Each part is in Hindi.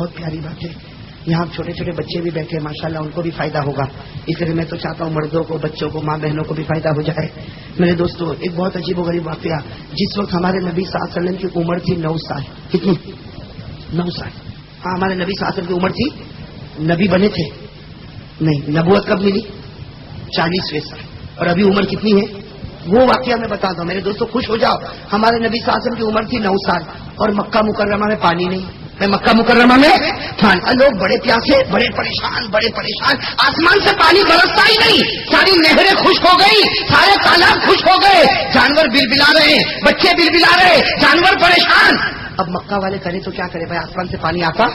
बहुत प्यारी बात है। यहाँ छोटे छोटे बच्चे भी बैठे हैं, माशाल्लाह, उनको भी फ़ायदा होगा। इसलिए मैं तो चाहता हूँ मर्दों को, बच्चों को माँ बहनों को भी फ़ायदा हो जाए। मेरे दोस्तों, एक बहुत अजीब गरीब वाकया। जिस वक्त हमारे नबी वसल्लम की उम्र थी नौ साल। कितनी? नौ साल। हाँ हमारे नबी वसल्लम की उम्र थी। नबी बने थे। नहीं नबुअत कब मिली? चालीसवें साल। और अभी उम्र कितनी है? वो वाक्य मैं बता दू। मेरे दोस्तों, खुश हो जाओ। हमारे नबी वसल्लम की उम्र थी नौ साल। और मक्का मुकर्रमा में पानी नहीं। मैं मक्का मुकर्रमा में ठान। लोग बड़े प्यासे, बड़े परेशान बड़े परेशान। आसमान से पानी बरसता ही नहीं। सारी नहरें खुश हो गई, सारे तालाब खुश हो गए। जानवर बिलबिला रहे बच्चे बिलबिला रहे जानवर परेशान। अब मक्का वाले करें तो क्या करें भाई, आसमान से पानी आता?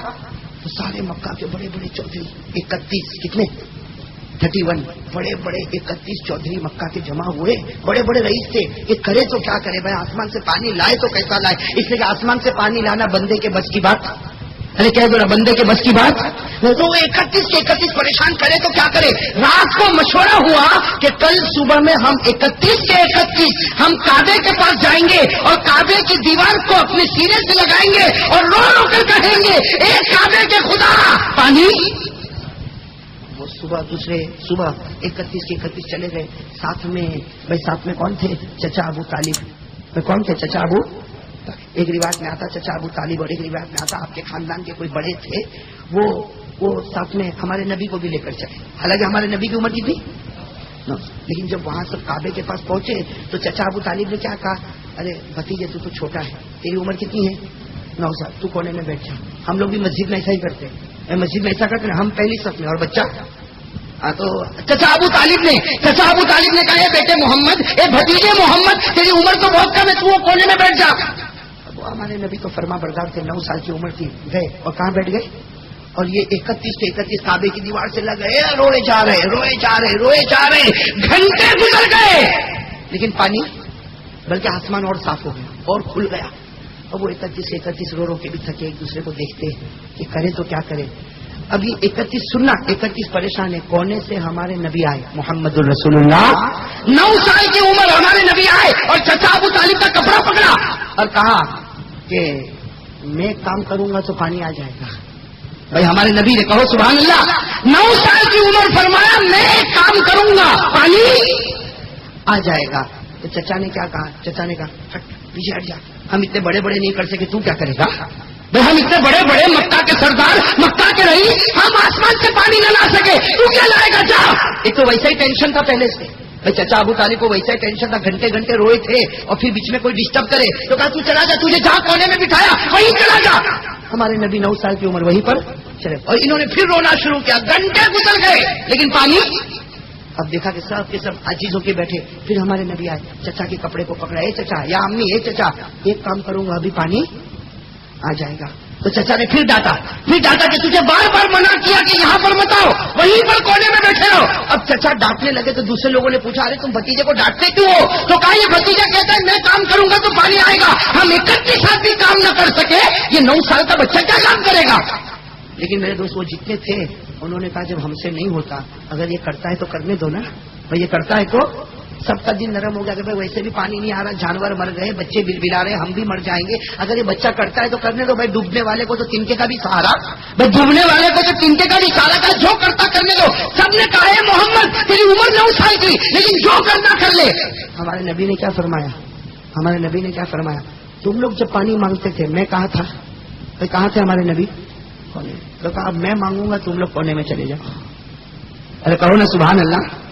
तो सारे मक्का के बड़े बड़े चौधरी, इकतीस, कितने? थर्टी वन बड़े बड़े इकतीस चौधरी मक्का के जमा हुए बड़े बड़े रईस थे। ये करे तो क्या करे भाई? आसमान से पानी लाए तो कैसा लाए? इसलिए आसमान से पानी लाना बंदे के बस की बात। अरे कह दो बंदे के बस की बात? वो तो इकतीस के इकतीस परेशान करे तो क्या करे? रात को मशवरा हुआ कि कल सुबह में हम इकतीस के इकतीस, हम काबे के पास जाएँगे और काबे की दीवार को अपने सीने से लगाएँगे और रो रो कर कहेंगे एक काबे के खुदा, पानी वो सुबह दूसरे, सुबह इकतीस के इकतीस चले गए। साथ में, भाई साथ में कौन थे? चचा अबू तालिब। भाई कौन थे? चचा अबू एक रिवाज में आता, चचा अबू तालिब, और एक रिवाज में आता, आपके खानदान के कोई बड़े थे, वो वो साथ में हमारे नबी को भी लेकर चले। हालाँकि हमारे नबी की उम्र की कितनी लेकिन जब वहाँ सब काबे के पास पहुँचे तो चचा अबू तालिब ने क्या कहा? अरे, भतीजे, तू तो छोटा है, तेरी उम्र कितनी है? नौ साल तू कोने में बैठ जा। हम लोग भी मस्जिद में ऐसा ही करते हैं। मस्जिद में ऐसा करते हैं, हम पहली सफ में और बच्चा? हाँ तो चचा अबू तालिब ने, चचा अबू तालिब ने कहा बेटे मोहम्मद, ए भतीजे मोहम्मद, तेरी उम्र तो बहुत कम है, तू वो कोने में बैठ जा। अब हमारे नबी तो फरमा बरदार थे, नौ साल की उम्र थी, गए और कहाँ बैठ गए? और ये इकतीस से इकतीस काबे की दीवार से लग गए रोए जा रहे रोए जा रहे रोए जा रहे घंटे गुजर गए। लेकिन पानी, बल्कि आसमान और साफ़ हो गया, और खुल गया। और वो इकतीस से इकतीस रो रो के भी थके, एक दूसरे को देखते कि करें तो क्या करें? ये इकतीस सुनना इकतीस परेशान है। कोने से हमारे नबी आए? मोहम्मद रसूलुल्लाह। नौ साल की उम्र हमारे नबी आए और चचा अबू तालिब का कपड़ा पकड़ा और कहा कि मैं काम करूँगा तो पानी आ जाएगा। भाई हमारे नबी ने कहो सुबह अल्लाह नौ साल की उम्र फरमाया मैं काम करूँगा पानी आ जाएगा। तो चचा ने क्या कहा? चचा ने कहा हट पीछे हट जा। हम इतने बड़े बड़े नहीं कर सके तू क्या करेगा? भाई, हम इतने बड़े बड़े मक्का के सरदार, मक्का के रही हम आसमान से पानी न ला सके। तू क्या लाएगा? जा। एक तो वैसा ही टेंशन था पहले से। भाई, चचा अबू ताली को वैसा ही टेंशन था घंटे घंटे रोए थे, और फिर बीच में कोई डिस्टर्ब करे तो कहा, तू चला जा, तुझे जहाँ कोने में बिठाया, वहीं चला जा। हमारे नबी नौ साल की उम्र वहीं पर चले। और इन्होंने फिर रोना शुरू किया। घंटे गुजर गए, लेकिन पानी अब देखा कि सब के सब आजीज होके बैठे। फिर हमारे नबी आए, चचा के कपड़े को पकड़ा, ए चचा, या अम्मी, ए चचा, एक काम करूँगा, अभी पानी आ जाएगा। तो चचा ने फिर डांटा। फिर डांटा कि तुझे बार बार मना किया कि यहाँ पर मत आओ, वहीं पर कोने में बैठे रहो। अब चचा डांटने लगे तो दूसरे लोगों ने पूछा, अरे तुम भतीजे को डांटते क्यों हो? तो कहा, ये भतीजा कहता है, मैं काम करूँगा तो पानी आएगा। हम इकतीस साल भी काम न कर सके। ये नौ साल का बच्चा क्या काम करेगा? लेकिन मेरे दोस्त वो जितने थे, उन्होंने कहा, जब हमसे नहीं होता, अगर ये करता है तो करने दो ना। भाई, ये करता है तो सबका दिन नरम हो गया। कि भाई वैसे भी पानी नहीं आ रहा, जानवर मर गए, बच्चे बिलबिला रहे, हम भी मर जाएँगे। अगर ये बच्चा करता है तो करने दो। भाई डूबने वाले को तो तिनके का भी सहारा। भाई डूबने वाले को तो तिनके का भी सहारा का जो करता करने दो। सबने कहा है, मोहम्मद, तेरी उम्र नौ साल की, लेकिन जो करना कर ले। हमारे नबी ने क्या फरमाया? हमारे नबी ने क्या फरमाया? तुम लोग जब पानी मांगते थे, मैं कहा था? भाई कहा थे हमारे नबी? कोने तो कहा मैं मांगूँगा, तुम लोग कोने में चले जाओ। अरे कहो ना सुबह अल्लाह।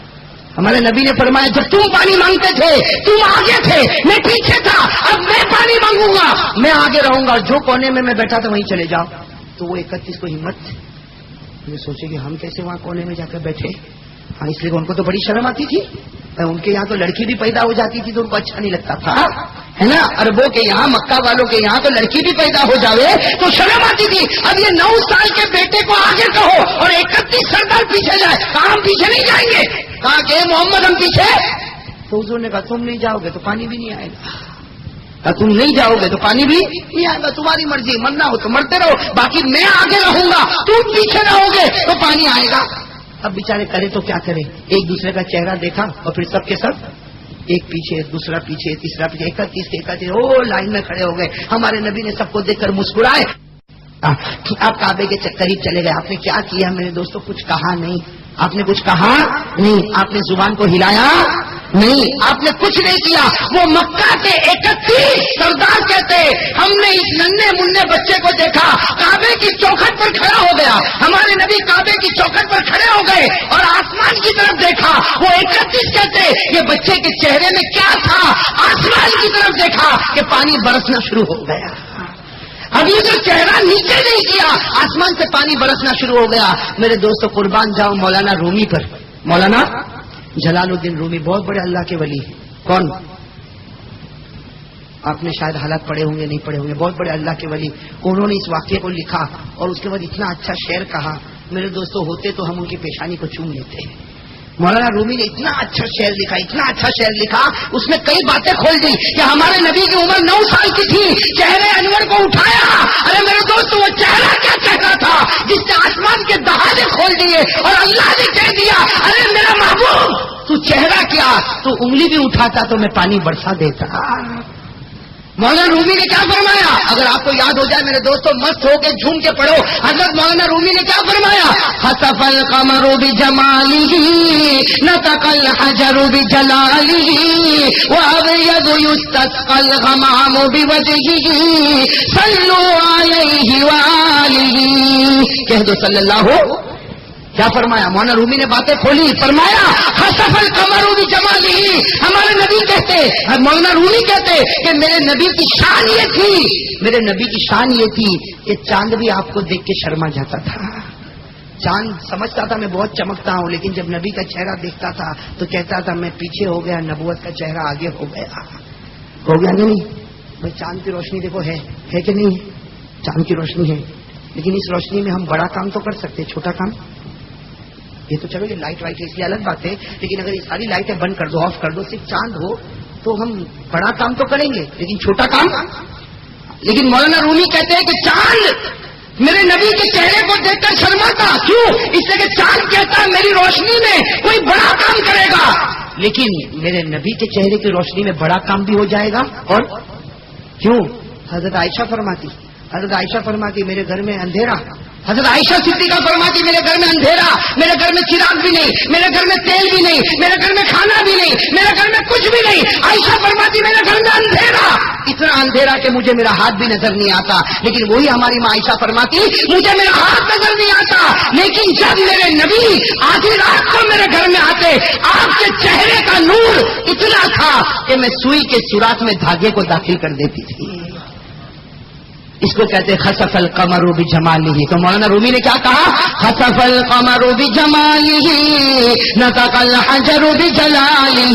हमारे नबी ने फरमाया, जब तुम पानी मांगते थे, तुम आगे थे, मैं पीछे था, अब मैं पानी मांगूँगा। मैं आगे रहूँगा जो कोने में मैं बैठा था, वहीं चले जाओ। तो वो इकतीस को हिम्मत ये सोचे कि हम कैसे वहाँ कोने में जाकर बैठे? हाँ इसलिए उनको तो बड़ी शर्म आती थी। उनके यहाँ तो लड़की भी पैदा हो जाती थी तो उनको अच्छा नहीं लगता था। है ना? अरबों के यहाँ, मक्का वालों के यहाँ तो लड़की भी पैदा हो जावे तो शर्म आती थी। अब ये नौ साल के बेटे को आगे कहो और इकतीस सरदार पीछे जाए, कहा हम पीछे नहीं जाएँगे? कहा के मोहम्मद हम पीछे? तो हजूर ने कहा, तुम नहीं जाओगे तो पानी भी नहीं आएगा। कहा, तुम नहीं जाओगे तो पानी भी नहीं आएगा। तुम्हारी मर्ज़ी, मरना हो तो मरते रहो। बाकी मैं आगे रहूँगा। तुम पीछे रहोगे तो पानी आएगा। अब बेचारे करे तो क्या करे? एक दूसरे का चेहरा देखा और फिर सबके सब एक पीछे, दूसरा पीछे, तीसरा पीछे इकतीस इकतीस ओ लाइन में खड़े हो गए। हमारे नबी ने सबको देखकर मुस्कुराए। आप काबे के करीब चले गए। आपने क्या किया? मेरे दोस्तों, कुछ कहा नहीं। आपने कुछ कहा नहीं। आपने ज़ुबान को हिलाया नहीं। आपने कुछ नहीं किया। वो मक्का के इकतीस सरदार कहते, हमने इस नन्हे मुन्ने बच्चे को देखा। काबे की चौखट पर खड़ा हो गया। हमारे नबी काबे की चौखट पर खड़े हो गए और आसमान की तरफ़ देखा। वो इकतीस कहते, ये बच्चे के चेहरे में क्या था? आसमान की तरफ़ देखा कि पानी बरसना शुरू हो गया। अभी तो चेहरा नीचे नहीं किया। आसमान से पानी बरसना शुरू हो गया। मेरे दोस्तों कुर्बान जाओ मौलाना रूमी पर। मौलाना, जलालुद्दीन रूमी बहुत बड़े अल्लाह के वली कौन? आपने शायद हालात पढ़े होंगे, नहीं पढ़े होंगे। बहुत बड़े अल्लाह के वली उन्होंने इस वाक्य को लिखा और उसके बाद इतना अच्छा शेर कहा, मेरे दोस्तों, होते तो हम उनकी पेशानी को चूम लेते हैं। मौलाना रूमी ने इतना अच्छा शेर लिखा, इतना अच्छा शेर लिखा उसमें कई बातें खोल दी कि हमारे नबी की उम्र नौ साल की थी, चेहरे अनवर को उठाया। अरे मेरे दोस्त, वो चेहरा क्या चेहरा था? जिसने आसमान के दहाजे खोल दिए और अल्लाह ने कह दिया, अरे मेरा महबूब, तू चेहरा क्या? तू उंगली भी उठाता तो मैं पानी बरसा देता। मौलाना रूमी ने क्या फरमाया? अगर आपको याद हो जाए मेरे दोस्तों, मस्त होके झूम के पढ़ो। हज़रत मौलाना रूमी ने क्या फरमाया? हसफल कमरू भी जमाली न तकल हजरू भी जलाली वस्तल गमामो भी वजही, सल्लू अलैहि वाली कह दो सल्लल्लाहु क्या फरमाया? मौना रूमी ने बातें खोली, फरमाया हसफल कमरू भी जमा ली हमारे नबी कहते मौलाना रूमी कहते कि मेरे नबी की शान ये थी, मेरे नबी की शान ये थी कि चाँद भी आपको देख के शर्मा जाता था। चाँद समझता था, मैं बहुत चमकता हूँ, लेकिन जब नबी का चेहरा देखता था तो कहता था, मैं पीछे हो गया, नबुवत का चेहरा आगे हो गया। हो गया नहीं? भाई, चाँद की रोशनी देखो, है है कि नहीं? चाँद की रोशनी है। लेकिन इस रोशनी में हम बड़ा काम तो कर सकते छोटा काम। ये तो चलो ये लाइट वाइट इसलिए अलग बात है, लेकिन अगर ये सारी लाइटें बंद कर दो ऑफ़ कर दो, सिर्फ़ चाँद हो तो हम बड़ा काम तो करेंगे, लेकिन छोटा काम? लेकिन मौलाना रूमी कहते हैं कि चाँद मेरे नबी के चेहरे को देखकर शर्माता, क्यों? इसलिए कि चाँद कहता है, मेरी रोशनी में कोई बड़ा काम करेगा। लेकिन मेरे नबी के चेहरे की रोशनी में बड़ा काम भी हो जाएगा, और क्यों? हज़रत आयशा फरमाती, हज़रत आयशा फरमाती, मेरे घर में अंधेरा हज़रत आयशा सिद्दीका फरमाती, मेरे घर में अंधेरा, मेरे घर में चिराग भी नहीं, मेरे घर में तेल भी नहीं, मेरे घर में खाना भी नहीं, मेरे घर में कुछ भी नहीं। आयशा फरमाती, मेरे घर में अंधेरा। इतना अंधेरा कि मुझे मेरा हाथ भी नज़र नहीं आता। लेकिन वही हमारी माँ आयशा फरमाती, मुझे मेरा हाथ नज़र नहीं आता। लेकिन जब मेरे नबी आधी रात को मेरे घर में आते, आपके चेहरे का नूर इतना था कि मैं सुई के सुराख में धागे को दाखिल कर देती थी। इसको कहते खसफल कमरू भी जमाली ही तो मौलाना रूमी ने क्या कहा? खसफल कमरू भी जमाली ही न तकल हजरू भी जलाली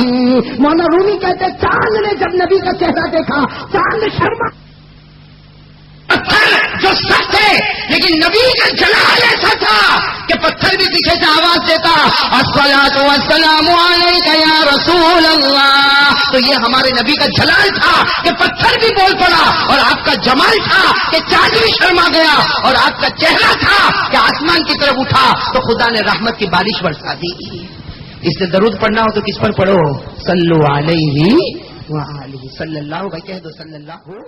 मौलाना रूमी कहते चाँद ने जब नबी का चेहरा देखा, चाँद शर्मा पत्थर जो सख्त है, लेकिन नबी का जलाल ऐसा था कि पत्थर भी पीछे से आवाज़ देता असलात वसलाम या रसूल अल्लाह तो ये हमारे नबी का जलाल था कि पत्थर भी बोल पड़ा। आपका जमाल था कि चांदनी शर्मा गया और आपका चेहरा था कि आसमान की तरफ़ उठा तो खुदा ने रहमत की बारिश बरसा दी। इससे दरूद पढ़ना हो तो किस पर पढ़ो? सल्लु अलैहि सल्लाह भाई कह दो सल्लल्लाहु।